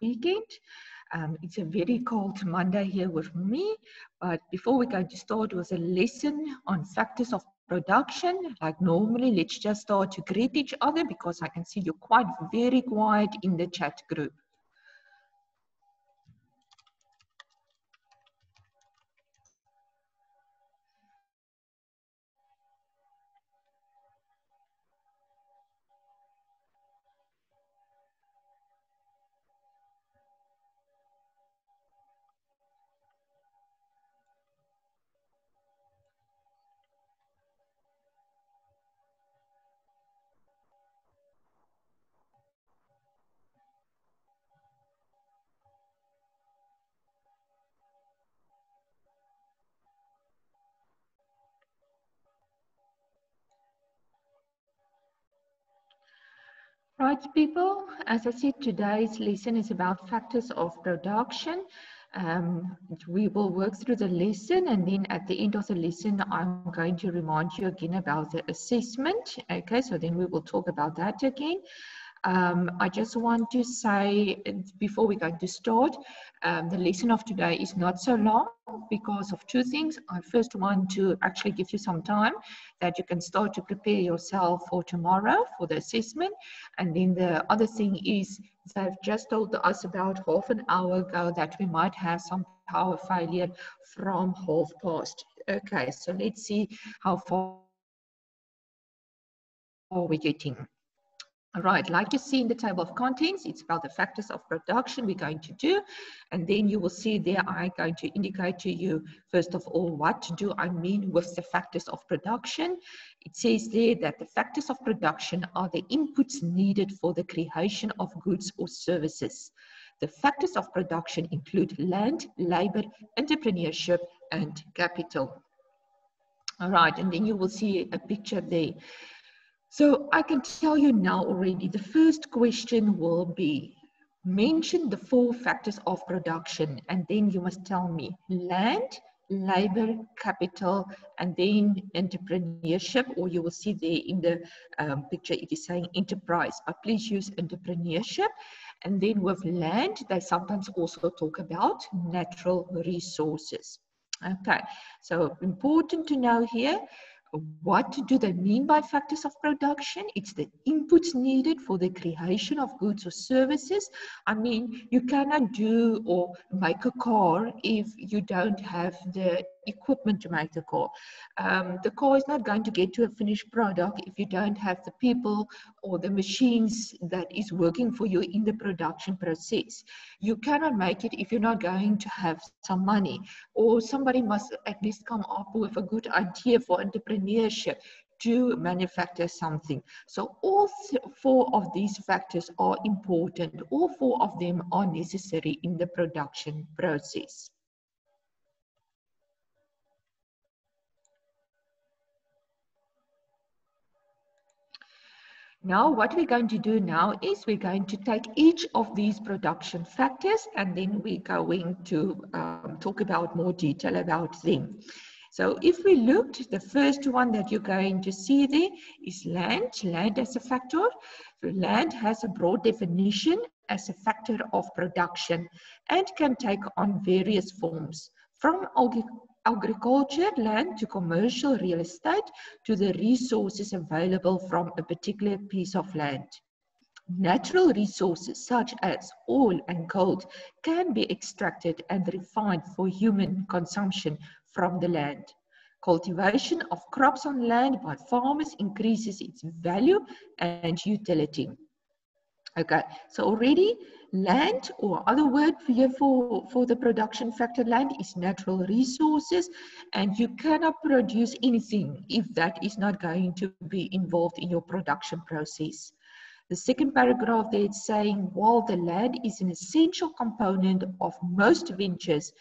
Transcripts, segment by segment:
weekend. Um, it's a very cold Monday here with me, but before we go to start with a lesson on factors of production, like normally, let's just start to greet each other because I can see you're quite very quiet in the chat group. Right, people, as I said, today's lesson is about factors of production. Um, we will work through the lesson and then at the end of the lesson, I'm going to remind you again about the assessment. Okay, so then we will talk about that again. Um, I just want to say before we go to start, um, the lesson of today is not so long because of two things. I first want to actually give you some time that you can start to prepare yourself for tomorrow for the assessment. And then the other thing is they've just told us about half an hour ago that we might have some power failure from half past. Okay, so let's see how far are we getting. All right, like you see in the table of contents, it's about the factors of production we're going to do. And then you will see there I'm going to indicate to you, first of all, what do I mean with the factors of production. It says there that the factors of production are the inputs needed for the creation of goods or services. The factors of production include land, labor, entrepreneurship, and capital. All right, and then you will see a picture there. So I can tell you now already, the first question will be, mention the four factors of production, and then you must tell me land, labor, capital, and then entrepreneurship, or you will see there in the um, picture it is saying enterprise, but please use entrepreneurship. And then with land, they sometimes also talk about natural resources. Okay, so important to know here, what do they mean by factors of production? It's the inputs needed for the creation of goods or services. I mean, you cannot do or make a car if you don't have the equipment to make the car. Um, the car is not going to get to a finished product if you don't have the people or the machines that is working for you in the production process. You cannot make it if you're not going to have some money or somebody must at least come up with a good idea for entrepreneurship to manufacture something. So all four of these factors are important. All four of them are necessary in the production process. Now, what we're going to do now is we're going to take each of these production factors and then we're going to um, talk about more detail about them. So if we looked, the first one that you're going to see there is land, land as a factor. So land has a broad definition as a factor of production and can take on various forms from agriculture, land to commercial real estate to the resources available from a particular piece of land. Natural resources such as oil and gold can be extracted and refined for human consumption from the land. Cultivation of crops on land by farmers increases its value and utility. Okay, so already land or other word here for, for the production factor land is natural resources and you cannot produce anything if that is not going to be involved in your production process. The second paragraph there it's saying while the land is an essential component of most ventures,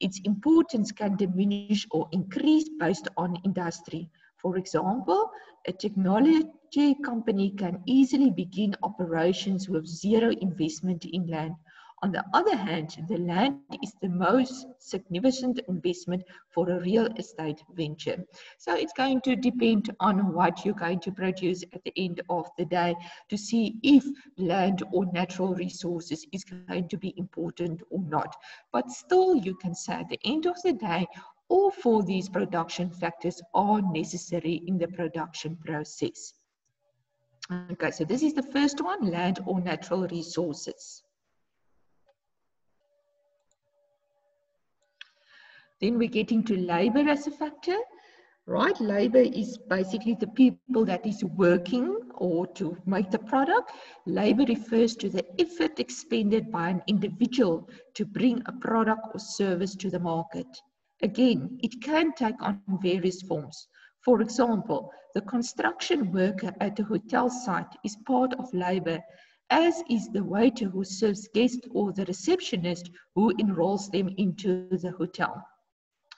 its importance can diminish or increase based on industry. For example, a technology company can easily begin operations with zero investment in land. On the other hand, the land is the most significant investment for a real estate venture. So it's going to depend on what you're going to produce at the end of the day to see if land or natural resources is going to be important or not. But still, you can say at the end of the day, all four these production factors are necessary in the production process. Okay, so this is the first one, land or natural resources. Then we get into labor as a factor, right? Labor is basically the people that is working or to make the product. Labor refers to the effort expended by an individual to bring a product or service to the market. Again, mm-hmm. it can take on various forms. For example, the construction worker at a hotel site is part of labor, as is the waiter who serves guests or the receptionist who enrolls them into the hotel.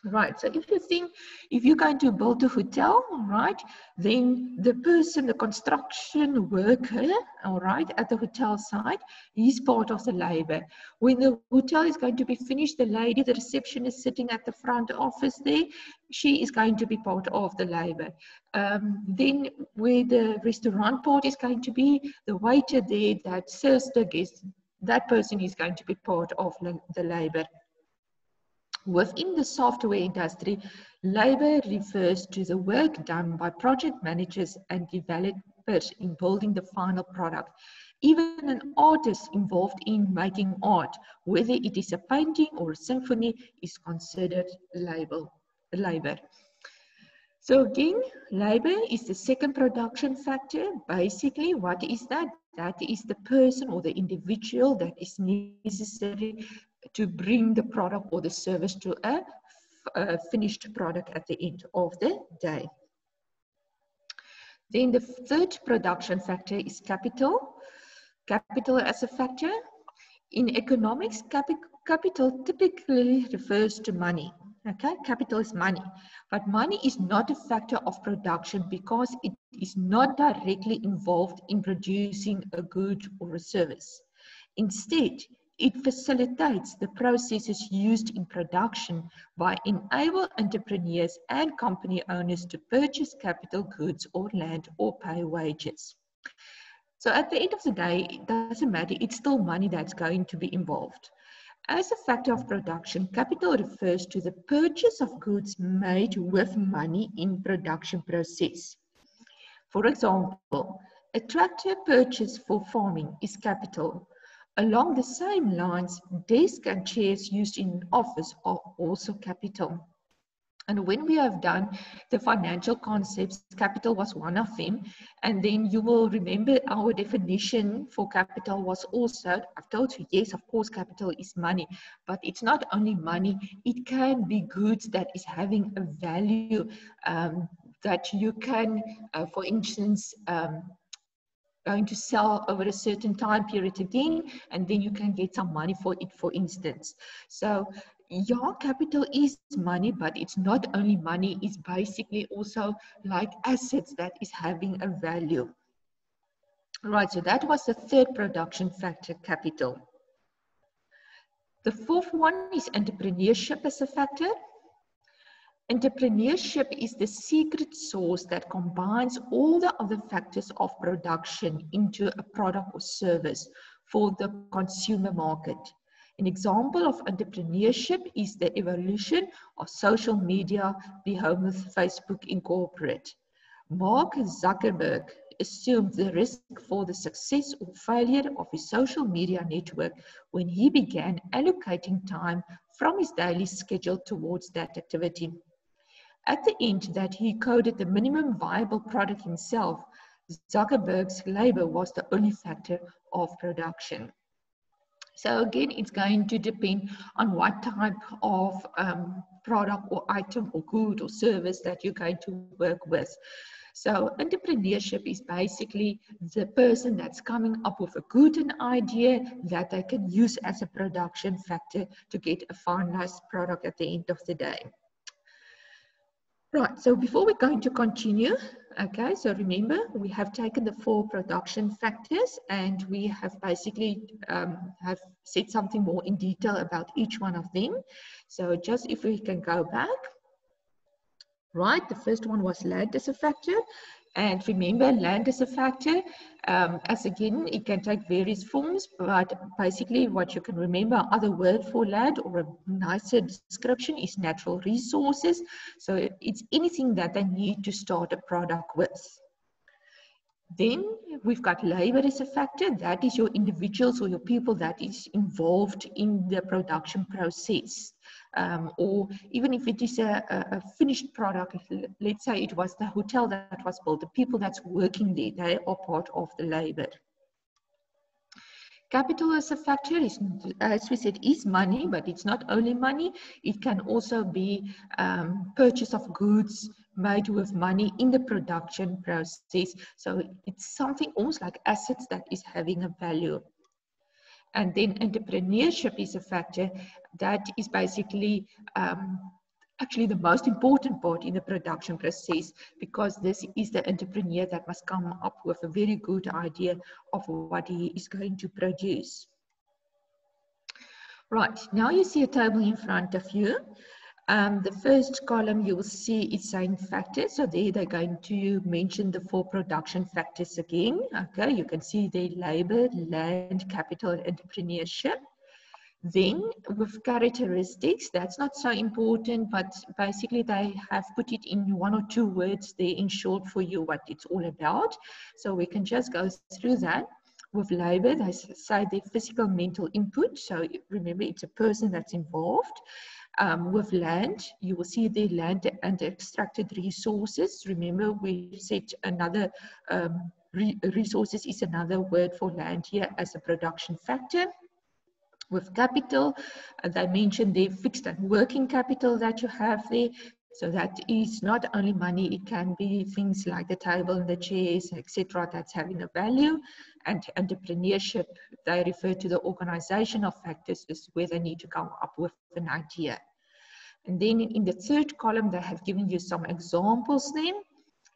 Right, so if you think, if you're going to build a hotel, right, then the person, the construction worker, all right, at the hotel site, is part of the labor. When the hotel is going to be finished, the lady, the receptionist sitting at the front office there, she is going to be part of the labor. Um, then where the restaurant part is going to be, the waiter there that serves the guests, that person is going to be part of the labor. Within the software industry, labor refers to the work done by project managers and developers in building the final product. Even an artist involved in making art, whether it is a painting or a symphony, is considered labor. So again, labor is the second production factor. Basically, what is that? That is the person or the individual that is necessary to bring the product or the service to a, a finished product at the end of the day. Then the third production factor is capital. Capital as a factor. In economics, capi capital typically refers to money. Okay, capital is money. But money is not a factor of production because it is not directly involved in producing a good or a service. Instead, it facilitates the processes used in production by enable entrepreneurs and company owners to purchase capital goods or land or pay wages. So at the end of the day, it doesn't matter, it's still money that's going to be involved. As a factor of production, capital refers to the purchase of goods made with money in production process. For example, a tractor purchase for farming is capital, Along the same lines, desks and chairs used in office are also capital. And when we have done the financial concepts, capital was one of them. And then you will remember our definition for capital was also, I've told you, yes, of course, capital is money, but it's not only money, it can be goods that is having a value um, that you can, uh, for instance, um, going to sell over a certain time period again, and then you can get some money for it, for instance. So your capital is money, but it's not only money, it's basically also like assets that is having a value. Right, so that was the third production factor, capital. The fourth one is entrepreneurship as a factor. Entrepreneurship is the secret sauce that combines all the other factors of production into a product or service for the consumer market. An example of entrepreneurship is the evolution of social media, the home of Facebook Incorporate. Mark Zuckerberg assumed the risk for the success or failure of his social media network when he began allocating time from his daily schedule towards that activity. At the end that he coded the minimum viable product himself, Zuckerberg's labor was the only factor of production. So again, it's going to depend on what type of um, product or item or good or service that you're going to work with. So entrepreneurship is basically the person that's coming up with a good an idea that they can use as a production factor to get a finalized product at the end of the day. Right, so before we're going to continue, Okay, so remember we have taken the four production factors and we have basically um, have said something more in detail about each one of them. So just if we can go back, right, the first one was land as a factor. And remember, land is a factor. Um, as again, it can take various forms, but basically what you can remember, other word for land or a nicer description is natural resources. So it's anything that they need to start a product with. Then we've got labor as a factor. That is your individuals or your people that is involved in the production process um, or even if it is a, a, finished product, let's say it was the hotel that was built, the people that's working there, they are part of the labor. Capital as a factor is, as we said, is money, but it's not only money. It can also be um, purchase of goods made with money in the production process. So it's something almost like assets that is having a value. And then entrepreneurship is a factor that is basically um, actually the most important part in the production process because this is the entrepreneur that must come up with a very good idea of what he is going to produce. Right, now you see a table in front of you um, the first column you will see is saying factors. So there they're going to mention the four production factors again. Okay, you can see the labor, land, capital, entrepreneurship. Then with characteristics, that's not so important, but basically they have put it in one or two words there in short for you what it's all about. So we can just go through that. With labor, they say the physical mental input. So remember, it's a person that's involved. Um, with land, you will see the land and extracted resources. Remember, we said another um, re resources is another word for land here as a production factor. With capital, uh, they mentioned the fixed and working capital that you have there. So that is not only money, it can be things like the table and the chairs, etc. that's having a value. And entrepreneurship, they refer to the organizational factors is where they need to come up with an idea. And then in the third column, they have given you some examples then.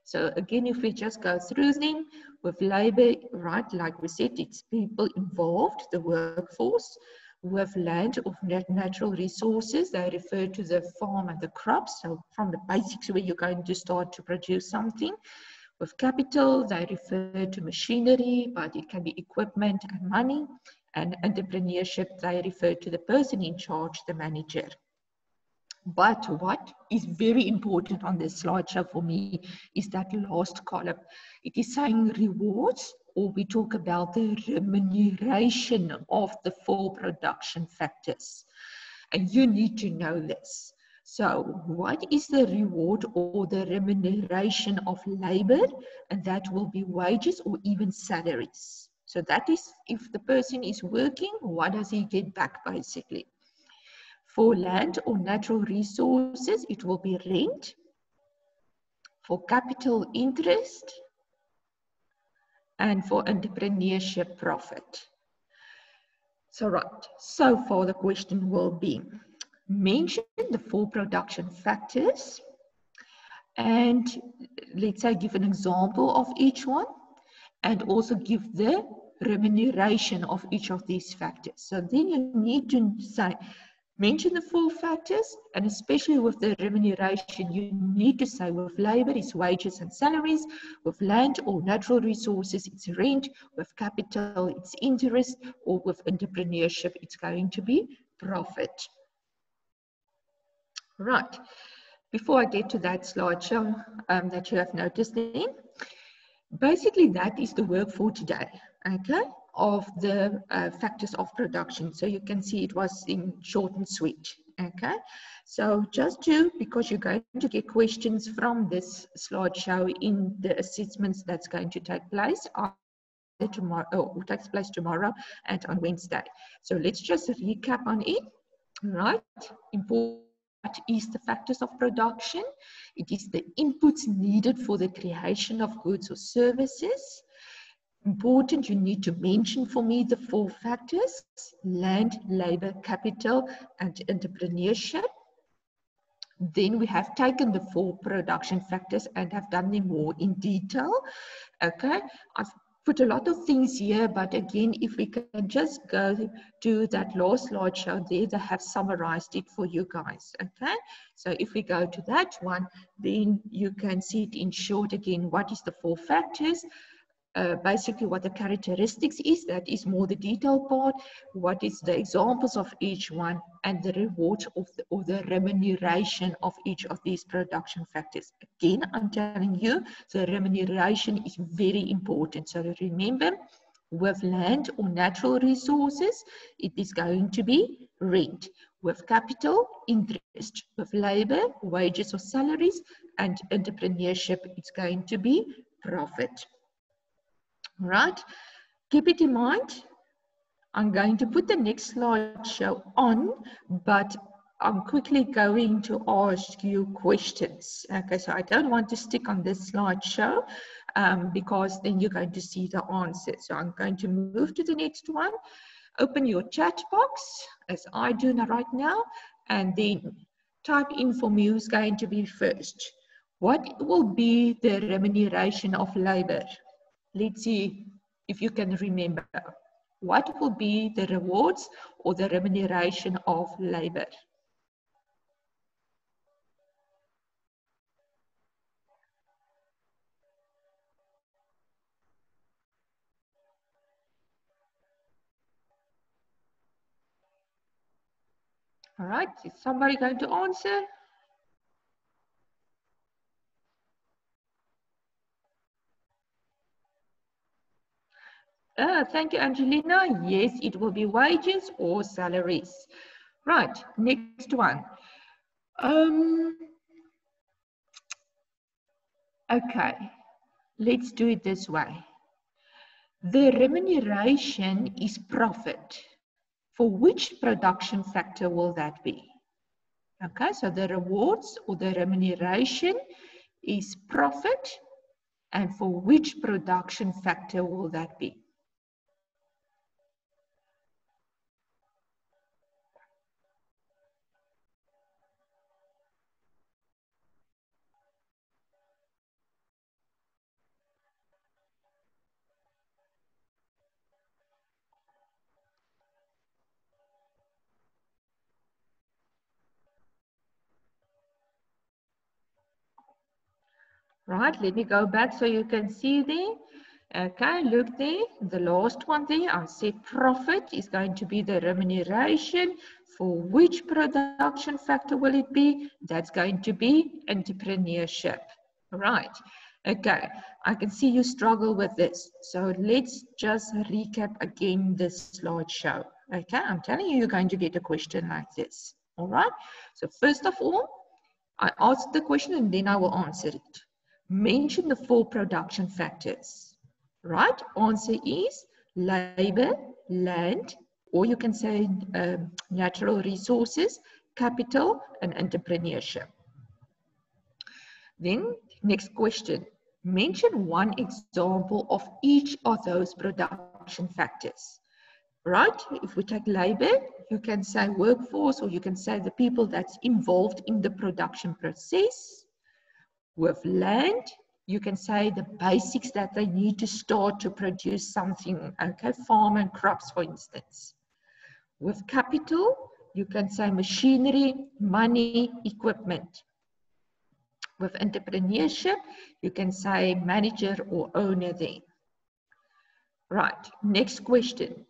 So again, if we just go through them with labor, right, like we said, it's people involved, the workforce with land of natural resources. They refer to the farm and the crops. So from the basics where you're going to start to produce something. With capital, they refer to machinery, but it can be equipment and money. And entrepreneurship, they refer to the person in charge, the manager. But what is very important on this slideshow for me is that last column. It is saying rewards or we talk about the remuneration of the four production factors. And you need to know this. So what is the reward or the remuneration of labor? And that will be wages or even salaries. So that is if the person is working, what does he get back basically? For land or natural resources, it will be rent. For capital interest, and for entrepreneurship profit. So right, so far the question will be, mention the four production factors and let's say give an example of each one and also give the remuneration of each of these factors. So then you need to say, mention the four factors, and especially with the remuneration, you need to say with labor, it's wages and salaries, with land or natural resources, it's rent, with capital, it's interest, or with entrepreneurship, it's going to be profit. Right, before I get to that slideshow um, that you have noticed there, basically that is the work for today, okay? Of the uh, factors of production. So you can see it was in short and sweet. Okay, so just to, because you're going to get questions from this slideshow in the assessments that's going to take place tomorrow, or takes place tomorrow and on Wednesday. So let's just recap on it, right? Important is the factors of production? It is the inputs needed for the creation of goods or services important, you need to mention for me the four factors, land, labor, capital, and entrepreneurship. Then we have taken the four production factors and have done them more in detail. Okay, I've put a lot of things here, but again, if we can just go to that last slideshow there, they have summarized it for you guys, okay? So if we go to that one, then you can see it in short again, what is the four factors, uh, basically what the characteristics is, that is more the detail part, what is the examples of each one, and the rewards of the, or the remuneration of each of these production factors. Again, I'm telling you, the remuneration is very important. So remember, with land or natural resources, it is going to be rent. With capital, interest. With labor, wages or salaries, and entrepreneurship, it's going to be profit right? Keep it in mind. I'm going to put the next slideshow on, but I'm quickly going to ask you questions. Okay, so I don't want to stick on this slideshow um, because then you're going to see the answers. So I'm going to move to the next one. Open your chat box as I do right now, and then type in for me who's going to be first. What will be the remuneration of labor? Let's see if you can remember. What will be the rewards or the remuneration of labor? All right, is somebody going to answer? Uh, thank you, Angelina. Yes, it will be wages or salaries. Right, next one. Um, okay, let's do it this way. The remuneration is profit. For which production factor will that be? Okay, so the rewards or the remuneration is profit. And for which production factor will that be? Right, let me go back so you can see there. Okay, look there, the last one there, I said profit is going to be the remuneration. For which production factor will it be? That's going to be entrepreneurship. Right, okay, I can see you struggle with this. So let's just recap again this slideshow. Okay, I'm telling you, you're going to get a question like this. All right, so first of all, I ask the question and then I will answer it mention the four production factors. Right? Answer is labor, land, or you can say um, natural resources, capital, and entrepreneurship. Then, next question. Mention one example of each of those production factors. Right? If we take labor, you can say workforce, or you can say the people that's involved in the production process. With land, you can say the basics that they need to start to produce something, okay, farm and crops, for instance. With capital, you can say machinery, money, equipment. With entrepreneurship, you can say manager or owner there. Right, next question.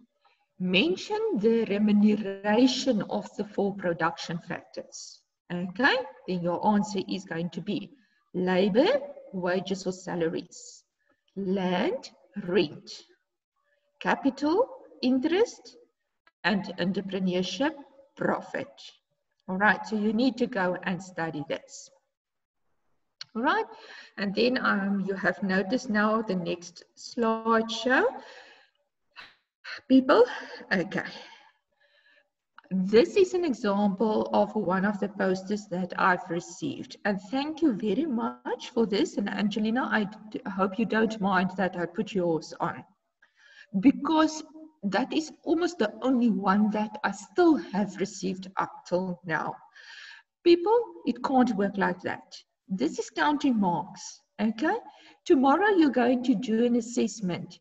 Mention the remuneration of the four production factors. Okay, then your answer is going to be labor, wages or salaries, land, rent, capital, interest, and entrepreneurship, profit. All right, so you need to go and study this. All right, and then um, you have noticed now the next slideshow. People, okay. This is an example of one of the posters that I've received. And thank you very much for this. And Angelina, I hope you don't mind that I put yours on. Because that is almost the only one that I still have received up till now. People, it can't work like that. This is counting marks, okay? Tomorrow you're going to do an assessment.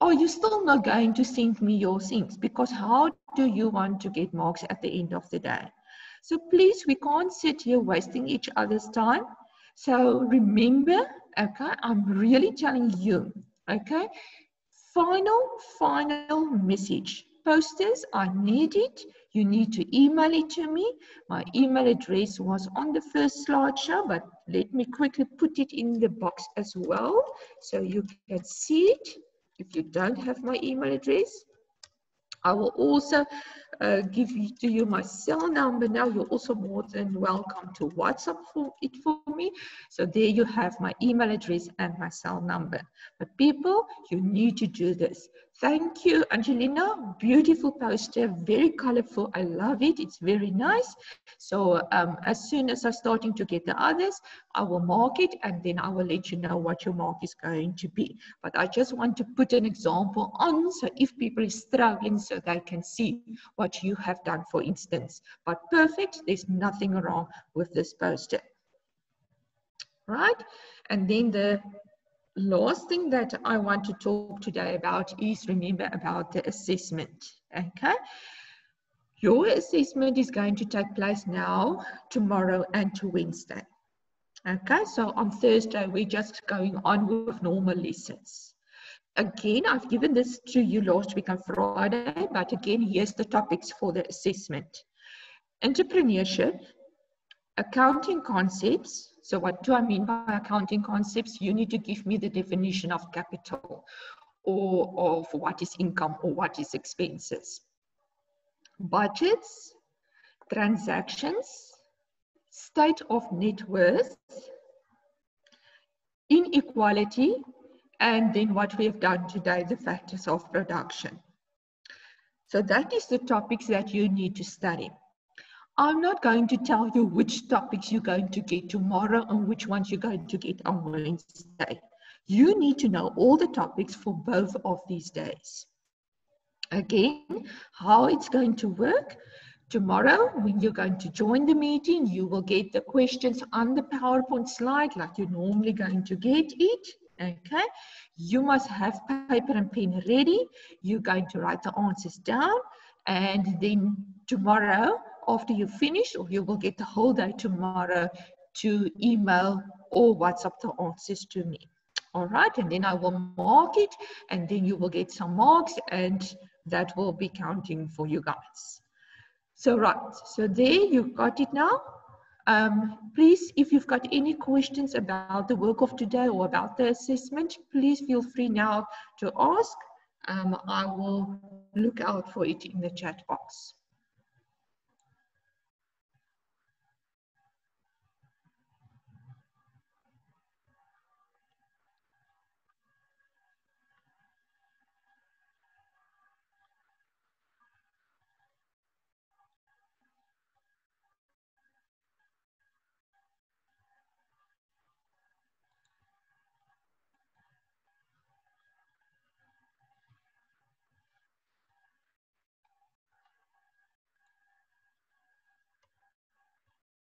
Are you still not going to send me your things? Because how do you want to get marks at the end of the day? So please, we can't sit here wasting each other's time. So remember, okay, I'm really telling you, okay, final, final message. Posters, I need it. You need to email it to me. My email address was on the first slideshow, but let me quickly put it in the box as well so you can see it if you don't have my email address. I will also uh, give you, to you my cell number now. You're also more than welcome to WhatsApp for it for me. So there you have my email address and my cell number. But people, you need to do this. Thank you, Angelina. Beautiful poster, very colorful. I love it. It's very nice. So um, as soon as I'm starting to get the others, I will mark it and then I will let you know what your mark is going to be. But I just want to put an example on so if people are struggling so they can see what you have done, for instance. But perfect, there's nothing wrong with this poster. Right? And then the last thing that I want to talk today about is remember about the assessment. Okay. Your assessment is going to take place now, tomorrow, and to Wednesday. Okay, so on Thursday, we're just going on with normal lessons. Again, I've given this to you last week on Friday, but again, here's the topics for the assessment. Entrepreneurship, accounting concepts, so what do I mean by accounting concepts? You need to give me the definition of capital or of what is income or what is expenses. Budgets, transactions, state of net worth, inequality, and then what we have done today, the factors of production. So that is the topics that you need to study. I'm not going to tell you which topics you're going to get tomorrow and which ones you're going to get on Wednesday. You need to know all the topics for both of these days. Again, how it's going to work. Tomorrow, when you're going to join the meeting, you will get the questions on the PowerPoint slide like you're normally going to get it. Okay, you must have paper and pen ready. You're going to write the answers down and then tomorrow after you finish, or you will get the whole day tomorrow to email or WhatsApp the answers to me. All right, and then I will mark it, and then you will get some marks, and that will be counting for you guys. So, right, so there you've got it now. Um, please, if you've got any questions about the work of today or about the assessment, please feel free now to ask. Um, I will look out for it in the chat box.